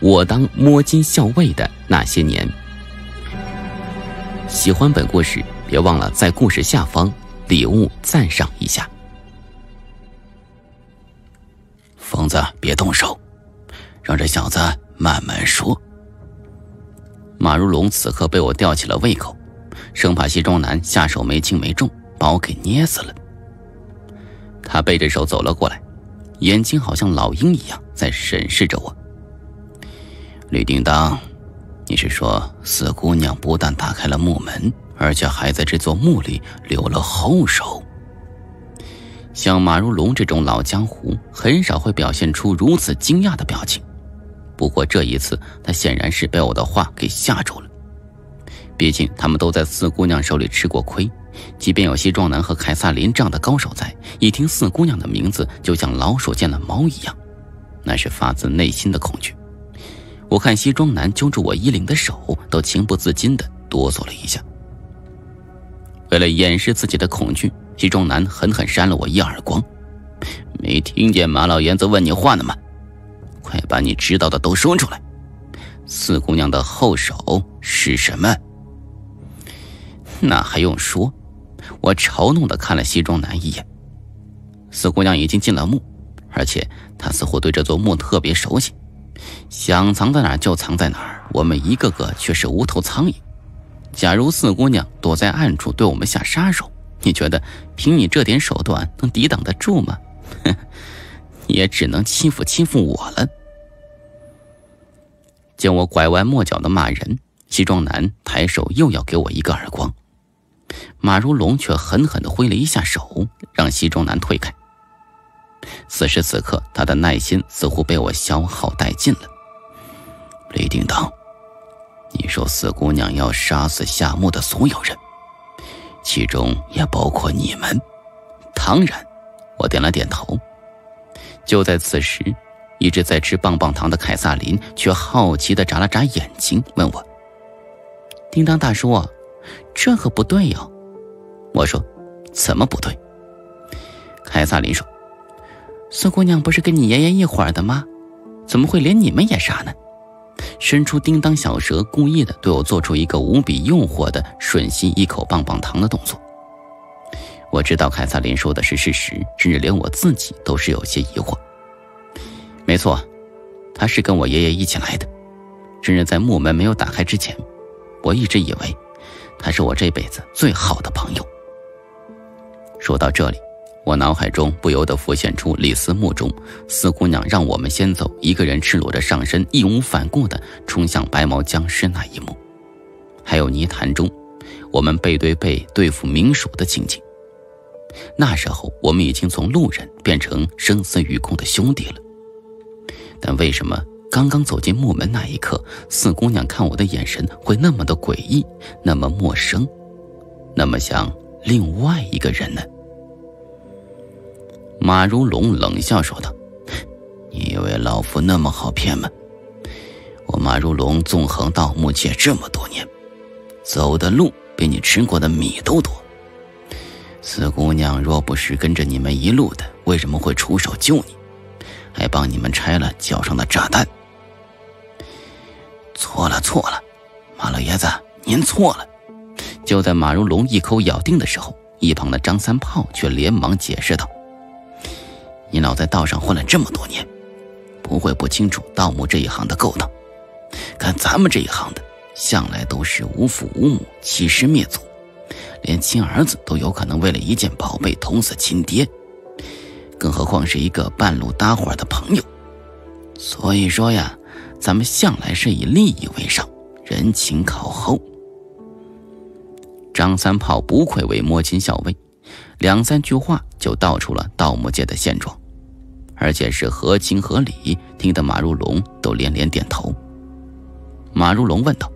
我当摸金校尉的那些年。喜欢本故事，别忘了在故事下方礼物赞赏一下。疯子，别动手，让这小子慢慢说。马如龙此刻被我吊起了胃口，生怕西装男下手没轻没重把我给捏死了。他背着手走了过来，眼睛好像老鹰一样在审视着我。吕叮当，你是说四姑娘不但打开了木门，而且还在这座墓里留了后手？像马如龙这种老江湖，很少会表现出如此惊讶的表情。不过这一次，他显然是被我的话给吓住了。毕竟他们都在四姑娘手里吃过亏，即便有西装男和凯撒琳这样的高手在，一听四姑娘的名字，就像老鼠见了猫一样，那是发自内心的恐惧。我看西装男揪住我衣领的手，都情不自禁的哆嗦了一下。为了掩饰自己的恐惧，西装男狠狠扇了我一耳光。没听见马老爷子问你话呢吗？快把你知道的都说出来。四姑娘的后手是什么？那还用说？我嘲弄的看了西装男一眼。四姑娘已经进了墓，而且她似乎对这座墓特别熟悉。想藏在哪儿就藏在哪儿，我们一个个却是无头苍蝇。假如四姑娘躲在暗处对我们下杀手，你觉得凭你这点手段能抵挡得住吗？哼，也只能欺负欺负我了。见我拐弯抹角的骂人，西装男抬手又要给我一个耳光，马如龙却狠狠地挥了一下手，让西装男退开。此时此刻，他的耐心似乎被我消耗殆尽了。雷叮当，你说四姑娘要杀死夏木的所有人，其中也包括你们？当然，我点了点头。就在此时，一直在吃棒棒糖的凯撒琳却好奇地眨了眨眼睛，问我：“叮当大叔，这可不对哟。”我说：“怎么不对？”凯撒琳说。四姑娘不是跟你爷爷一伙的吗？怎么会连你们也杀呢？伸出叮当小舌，故意的对我做出一个无比诱惑的吮吸一口棒棒糖的动作。我知道凯撒琳说的是事实，甚至连我自己都是有些疑惑。没错，他是跟我爷爷一起来的，甚至在木门没有打开之前，我一直以为他是我这辈子最好的朋友。说到这里。我脑海中不由得浮现出李思墓中四姑娘让我们先走，一个人赤裸着上身，义无反顾地冲向白毛僵尸那一幕，还有泥潭中我们背对背对付冥鼠的情景。那时候我们已经从路人变成生死与共的兄弟了，但为什么刚刚走进墓门那一刻，四姑娘看我的眼神会那么的诡异，那么陌生，那么像另外一个人呢？马如龙冷笑说道：“你以为老夫那么好骗吗？我马如龙纵横盗墓界这么多年，走的路比你吃过的米都多。四姑娘若不是跟着你们一路的，为什么会出手救你，还帮你们拆了脚上的炸弹？错了错了，马老爷子，您错了！”就在马如龙一口咬定的时候，一旁的张三炮却连忙解释道。你老在道上混了这么多年，不会不清楚盗墓这一行的勾当。看咱们这一行的，向来都是无父无母，欺师灭祖，连亲儿子都有可能为了一件宝贝捅死亲爹，更何况是一个半路搭伙的朋友。所以说呀，咱们向来是以利益为上，人情靠后。张三炮不愧为摸金校尉。两三句话就道出了盗墓界的现状，而且是合情合理，听得马如龙都连连点头。马如龙问道：“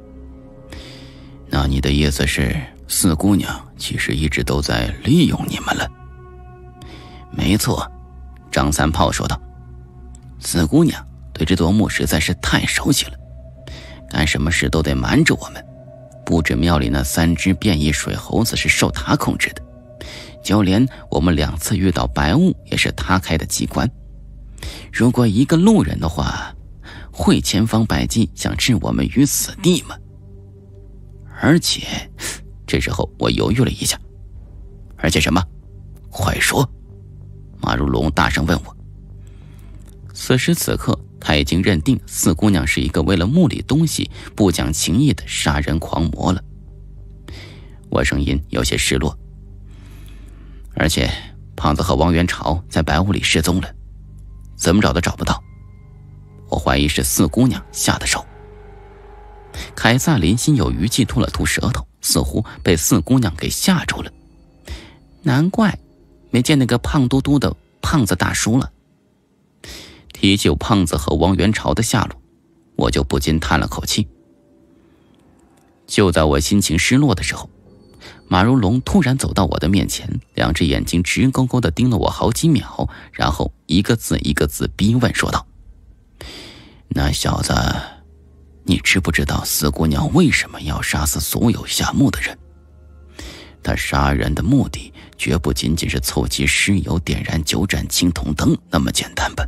那你的意思是，四姑娘其实一直都在利用你们了？”“没错。”张三炮说道，“四姑娘对这座墓实在是太熟悉了，干什么事都得瞒着我们。不止庙里那三只变异水猴子是受她控制的。”就连我们两次遇到白雾，也是他开的机关。如果一个路人的话，会千方百计想置我们于死地吗？而且，这时候我犹豫了一下。而且什么？快说！马如龙大声问我。此时此刻，他已经认定四姑娘是一个为了墓里东西不讲情义的杀人狂魔了。我声音有些失落。而且，胖子和王元朝在白屋里失踪了，怎么找都找不到。我怀疑是四姑娘下的手。凯撒林心有余悸，吐了吐舌头，似乎被四姑娘给吓住了。难怪没见那个胖嘟嘟的胖子大叔了。提起胖子和王元朝的下落，我就不禁叹了口气。就在我心情失落的时候，马如龙突然走到我的面前，两只眼睛直勾勾的盯了我好几秒，然后一个字一个字逼问说道：“那小子。”你知不知道四姑娘为什么要杀死所有下墓的人？她杀人的目的绝不仅仅是凑齐尸油、点燃九盏青铜灯那么简单吧？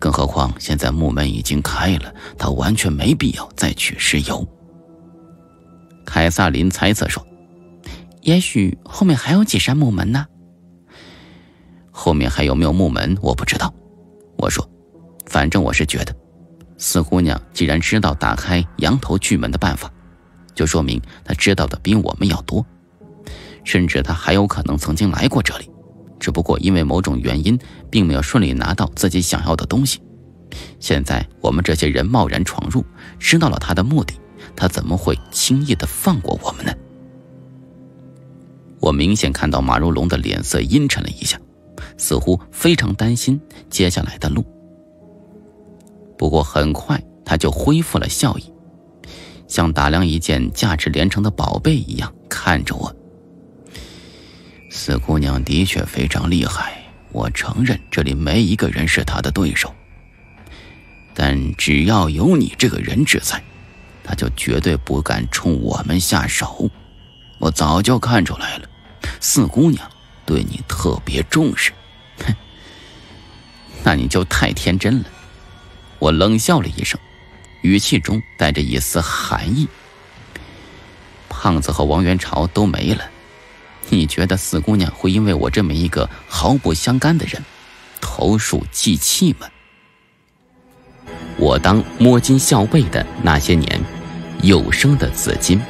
更何况现在墓门已经开了，她完全没必要再取尸油。凯撒琳猜测说：“也许后面还有几扇木门呢。后面还有没有木门，我不知道。”我说：“反正我是觉得。”四姑娘既然知道打开羊头巨门的办法，就说明她知道的比我们要多，甚至她还有可能曾经来过这里，只不过因为某种原因，并没有顺利拿到自己想要的东西。现在我们这些人贸然闯入，知道了她的目的，她怎么会轻易的放过我们呢？我明显看到马如龙的脸色阴沉了一下，似乎非常担心接下来的路。不过很快他就恢复了笑意，像打量一件价值连城的宝贝一样看着我。四姑娘的确非常厉害，我承认这里没一个人是她的对手。但只要有你这个人质在，她就绝对不敢冲我们下手。我早就看出来了，四姑娘对你特别重视。哼，那你就太天真了。我冷笑了一声，语气中带着一丝寒意。胖子和王元朝都没了，你觉得四姑娘会因为我这么一个毫不相干的人，投鼠忌器吗？我当摸金校尉的那些年，有声的紫金。